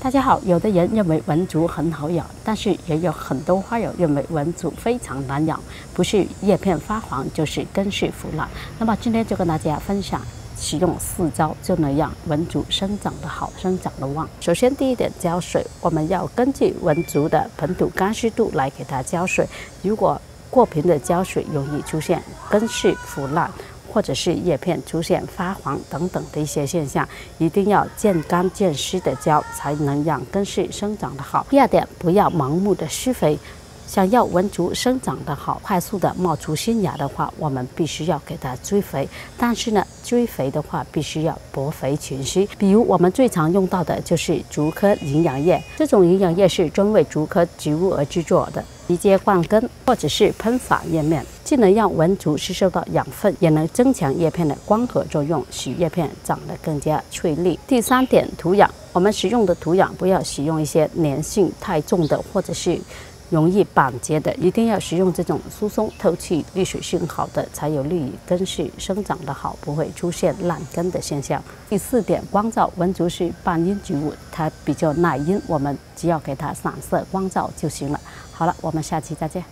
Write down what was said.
大家好，有的人认为文竹很好养，但是也有很多花友认为文竹非常难养，不是叶片发黄，就是根系腐烂。那么今天就跟大家分享，使用四招就能让文竹生长得好，生长得旺。首先第一点，浇水，我们要根据文竹的盆土干湿度来给它浇水。如果过频的浇水，容易出现根系腐烂。或者是叶片出现发黄等等的一些现象，一定要见干见湿的浇，才能让根系生长的好。第二点，不要盲目的施肥。想要文竹生长得好，快速的冒出新芽的话，我们必须要给它追肥。但是呢，追肥的话，必须要薄肥群施。比如我们最常用到的就是竹科营养液，这种营养液是专为竹科植物而制作的。直接灌根或者是喷洒叶面，既能让文竹吸收到养分，也能增强叶片的光合作用，使叶片长得更加翠绿。第三点，土壤，我们使用的土壤不要使用一些粘性太重的，或者是容易板结的，一定要使用这种疏松、透气、滤水性好的，才有利于根系生长得好，不会出现烂根的现象。第四点，光照，文竹是半阴植物，它比较耐阴，我们只要给它散射光照就行了。好了，我们下期再见。